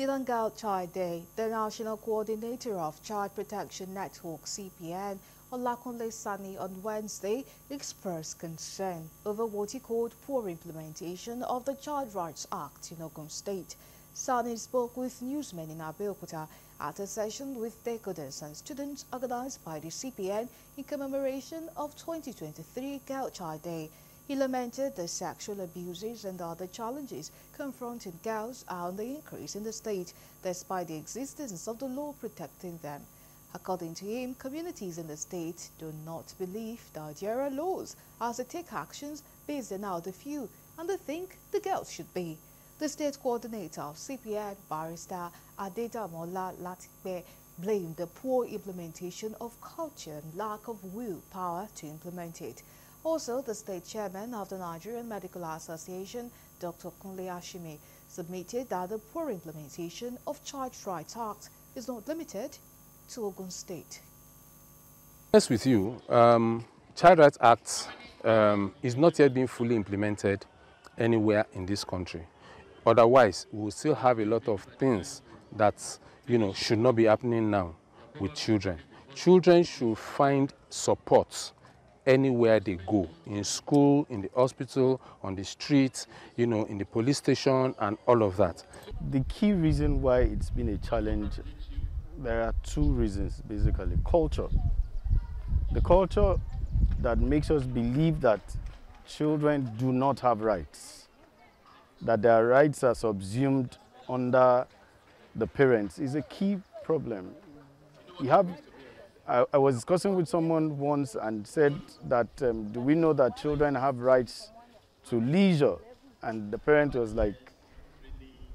Girl Child Day, the National Coordinator of Child Protection Network, CPN, Olakunle Sani on Wednesday expressed concern over what he called poor implementation of the Child Rights Act in Ogun State. Sani spoke with newsmen in Abeokuta at a session with decoders and students organized by the CPN in commemoration of 2023 Girl Child Day. He lamented the sexual abuses and other challenges confronting girls are on the increase in the state, despite the existence of the law protecting them. According to him, communities in the state do not believe that there are laws as they take actions based on how they feel and they think the girls should be. The state coordinator of CPN, Barrister Adedamola Latikbe, blamed the poor implementation of culture and lack of willpower to implement it. Also, the state chairman of the Nigerian Medical Association, Dr. Kunle Ashimi, submitted that the poor implementation of Child Rights Act is not limited to Ogun State. Yes, with you, um, Child Rights Act um, is not yet being fully implemented anywhere in this country. Otherwise, we will still have a lot of things that you know should not be happening now with children. Children should find support anywhere they go, in school, in the hospital, on the street, you know, in the police station and all of that. The key reason why it's been a challenge, there are two reasons basically. Culture. The culture that makes us believe that children do not have rights, that their rights are subsumed under the parents is a key problem. You have I, I, was discussing with someone once and said that um, do we know that children have rights to leisure? And the parent was like,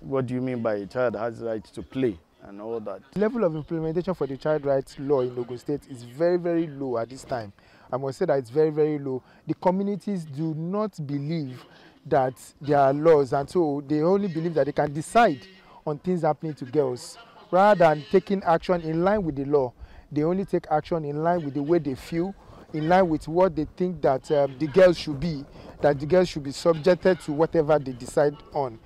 what do you mean by a child has rights to play and all that? The level of implementation for the child rights law in Ogun State is very, very low at this time. I must say that it's very, very low. The communities do not believe that there are laws and so they only believe that they can decide on things happening to girls rather than taking action in line with the law. They only take action in line with the way they feel, in line with what they think that um, the girls should be, that the girls should be subjected to whatever they decide on.